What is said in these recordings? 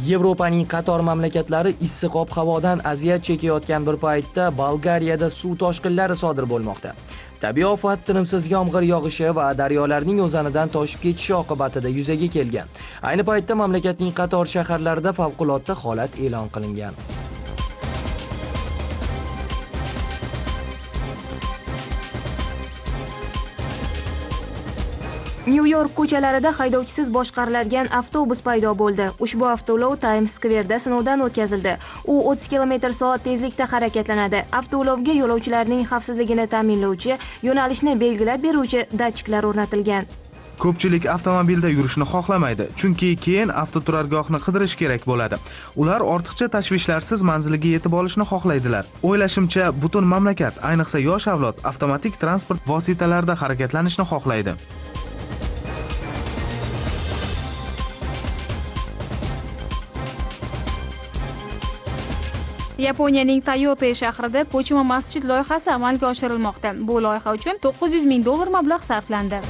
Yevropaning qator mamlakatlari issiq ob-havodan aziyat chekayotgan bir paytda Bolgariyada suv toshqinlari sodir bo'lmoqda. Tabiiy ofat tinimsiz yomg'ir yog'ishi va daryolarning o'zanidan toshib ketishi oqibatida yuzaga kelgan. Ayni paytda mamlakatning qator shaharlarida favqulodda holat e'lon qilingan. Nyu-York ko'chalarida haydovchisiz boshqariladigan avtobus paydo bo'ldi. Ushbu avtoulov Times skverda sinovdan o'tkazildi. U 30 kilometr soat tezlikda harakatlanadi. Avtoulovga yo'lovchilarning xavfsizligini ta'minlovchi, yo'nalishni belgilab beruvchi datchiklar o'rnatilgan. Ko'pchilik avtomobilda yurishni xohlamaydi, chunki keyin avtoturargohni qidirish kerak bo'ladi. Ular ortiqcha tashvishlarsiz manziliga yetib olishni xohlaydilar. O'ylashimcha, butun mamlakat, ayniqsa yosh avlod avtomatik transport vositalarida harakatlanishni xohlaydi. Yaponiyaning Tayope shahrida ko'chma masjid loyihasi amalga oshirilmoqda. Bu loyiha uchun 900 ming dollar mablag' sarflandi.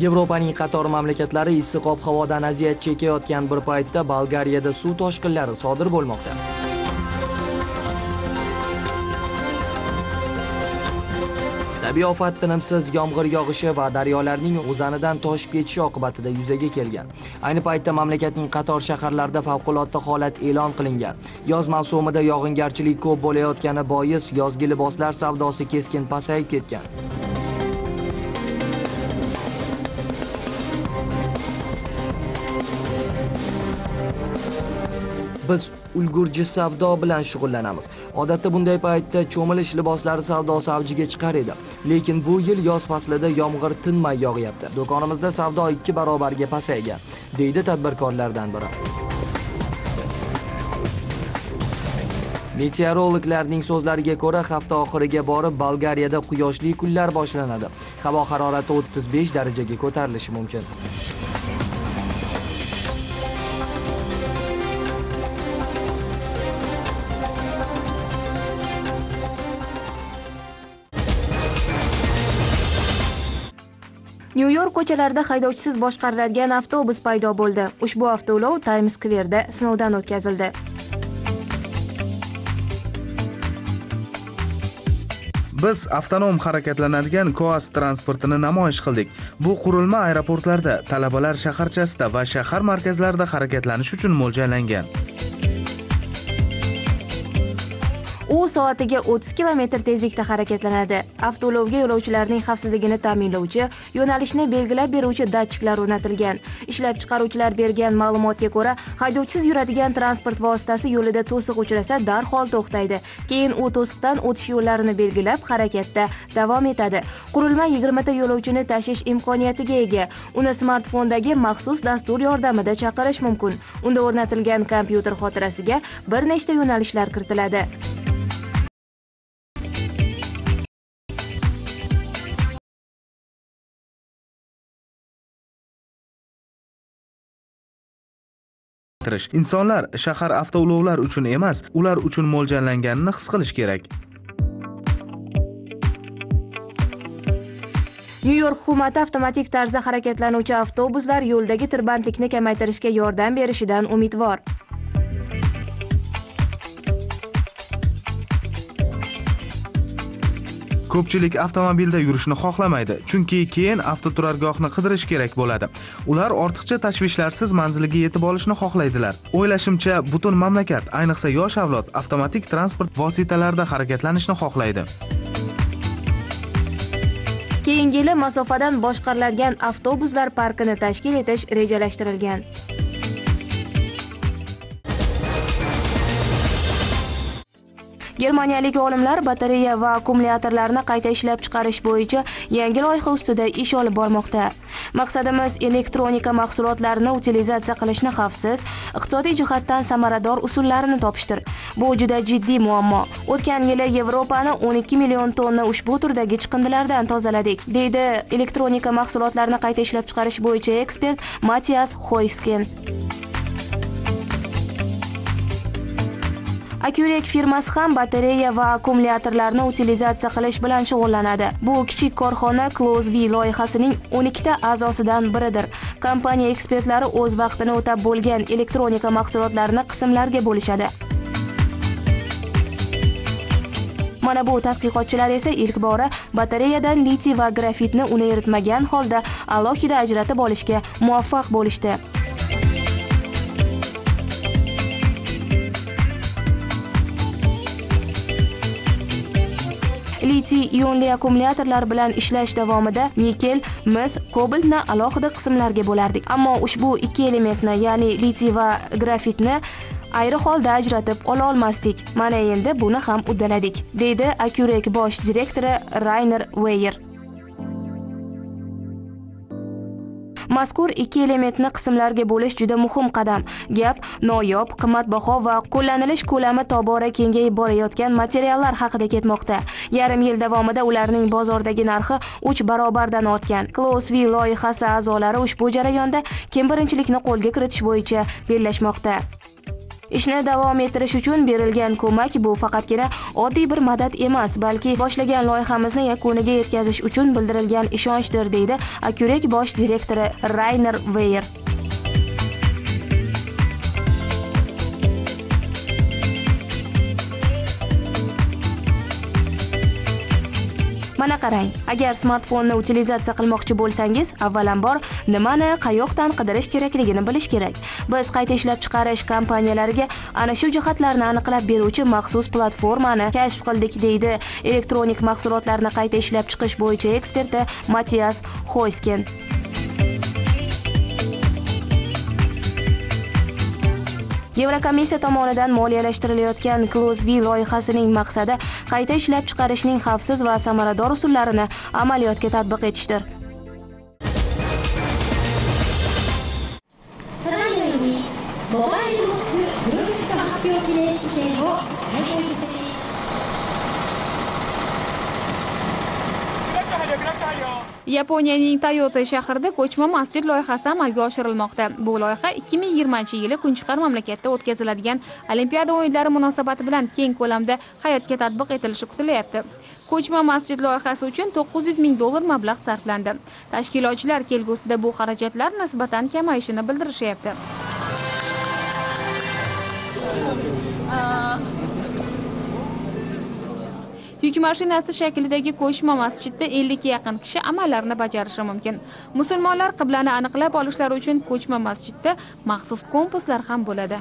Yevropaning qator mamlakatlari issiq ob-havodan aziyat chekayotgan bir paytda Bolgariyada suv toshqinlari sodir bo'lmoqda. Tabiiy ofat tinimsiz yomg'ir yog'ishi va daryolarning o'zanidan toshib ketishi oqibatida yuzaga kelgan. Ayni paytda mamlakatning qator shaharlarida favqulodda holat e'lon qilingan. Yoz mavsumida yog'ingarchilik ko'p bo'layotgani bois yozgi liboslar savdosi keskin pasayib ketgan. Biz ulgurji savdo bilan shug'ullanamiz. Odatda bunday paytda cho'milish liboslari savdosi avjiga chiqar edi. Lekin bu yil yoz faslida yomg'ir tinmay yog'yapti. Do'konimizda savdo 2 barobarga pasaygan, deydi tadbirkorlardan biri. Meteorologlarning so'zlariga ko'ra, hafta oxiriga borib Bolgariyada quyoshli kunlar boshlanadi. Havo harorati 35 darajaga ko'tarilishi mumkin. Nyu-York ko'chalarida haydovchisiz boshqariladigan avtobus paydo bo'ldi. Ushbu avtoulov Times skverda sinovdan o'tkazildi. Biz avtonom harakatlanadigan Koas transportini namoyish qildik. Bu qurilma aeroportlarda, talabalar shaharchasida va shahar markazlarida harakatlanish uchun mo'ljallangan. U soatiga 30 kilometr tezlikda harakatlanadi. Avtoulovga yo'lovchilarning xavfsizligini ta'minlovchi, yo'nalishni belgilab beruvchi datchiklar o'rnatilgan. Ishlab chiqaruvchilar bergan ma'lumotga ko'ra, haydovchisiz yuradigan transport vositasi yo'lida to'siq uchrasa, darhol to'xtaydi. Keyin u to'siqdan o'tish yo'llarini belgilab, harakatda davom etadi. Qurilma 20 ta yo'lovchini tashish imkoniyatiga ega. Uni smartfondagi maxsus dastur yordamida chaqirish mumkin. Unda o'rnatilgan kompyuter xotirasiga bir nechta yo'nalishlar kiritiladi. Insonlar shahar avtoulovlar uchun emas, ular uchun mo'ljallanganini his qilish kerak. Nyu-York hukumati avtomatik tarzda harakatlanuvchi avtobuslar yo'ldagi tirbandlikni kamaytirishga yordam berishidan umidvor. Ko'pchilik avtomobilda yurishni xohlamaydi, chunki keyin avtoturargohni qidirish kerak bo'ladi. Ular ortiqcha tashvishlarsiz manziliga yetib olishni xohlaydilar. O'ylashimcha, butun mamlakat, ayniqsa yosh avlod avtomatik transport vositalarida harakatlanishni xohlaydi. Keyingi yili masofadan boshqariladigan avtobuslar parkini tashkil etish rejalashtirilgan. Germaniyalik olimlar batareya va akkumulyatorlarni qayta ishlab chiqarish bo'yicha yangi loyiha ustida ish olib bormoqda. Maqsadimiz elektronika mahsulotlarini utilizatsiya qilishni xavfsiz, iqtisodiy jihatdan samarador usullarini topishdir. Bu juda jiddiy muammo. O'tgan yili Yevropani 12 million tonna ushbu turdagi chiqindilardan tozaladik, deydi elektronika mahsulotlarini qayta ishlab chiqarish bo'yicha ekspert Matias hoyskin akurek firmasi ham batareya va akkumulyatorlarni utilizatsiya qilish bilan shug'ullanadi. Bu kichik korxona closv loyihasining 12 ta a'zosidan biridir. Kompaniya ekspertlari o'z vaqtini o'tab bo'lgan elektronika mahsulotlarini qismlarga bo'lishadi. Mana bu tadqiqotchilar esa ilk bora batareyadan litiy va grafitni uni eritmagan holda alohida ajratib olishga muvaffaq bo'lishdi. Litiy ionli akkumulyatorlar bilan ishlash davomida nikel mis kobaltni alohida qismlarga bo'lardik. Ammo ushbu ikki elementni ya'ni litiy va grafitni ayri holda ajratib ola olmasdik mana endi buni ham uddaladik deydi akurek bosh direktori rayner veyer mazkur ikki elementni qismlarga bo'lish juda muhim qadam. Gap noyob qimmatbaho va qo'llanilish ko'lami tobora kengayib borayotgan materiallar haqida ketmoqda. Yarim yil davomida ularning bozordagi narxi uch barobardan ortgan. Closeview loyihasi a'zolari ushbu jarayonda kim birinchilikni qo'lga kiritish bo'yicha bellashmoqda. Ishni davom ettirish uchun berilgan ko'mak bu faqatgina oddiy bir madad emas balki boshlagan loyihamizni yakuniga yetkazish uchun bildirilgan ishonchdir deydi akurek bosh direktori rayner veyer mana qarang agar smartfonni utilizatsiya qilmoqchi bo'lsangiz avvalambor nimani qayoqdan qidirish kerakligini bilish kerak. Biz qayta ishlab chiqarish kompaniyalariga ana shu jihatlarni aniqlab beruvchi maxsus platformani kashf qildik deydi. Elektronik mahsulotlarni qayta ishlab chiqish bo'yicha eksperti matias xoysken. Yevrokomissiya tomonidan moliyalashhtirilayotgan closv loyihasining maqsadi qayta ishlab chiqarishning xavfsiz va samarador usullarini amaliyotga tatbiq etishdir ただいまよりモバイルモスクプロジェクト発表記念式典を開催させ yaponiyaning toyota shahrida ko'chma masjid loyihasi amalga oshirilmoqda. Bu loyiha 2020 yili kunchiqar mamlakatda o'tkaziladigan olimpiada o'yinlari munosabati bilan keng ko'lamda hayotga tatbiq etilishi kutilyapti. Ko'chma masjid loyihasi uchun 900 ming dollar mablag' sarflandi. Tashkilotchilar kelgusida bu xarajatlar nisbatan kamayishini bildirishyapti yuk mashinasi shaklidagi ko'chma masjidda 50 ga yaqin kishi amallarni bajarishi mumkin. Musulmonlar qiblani aniqlab olishlari uchun ko'chma masjidda maxsus kompaslar ham bo'ladi.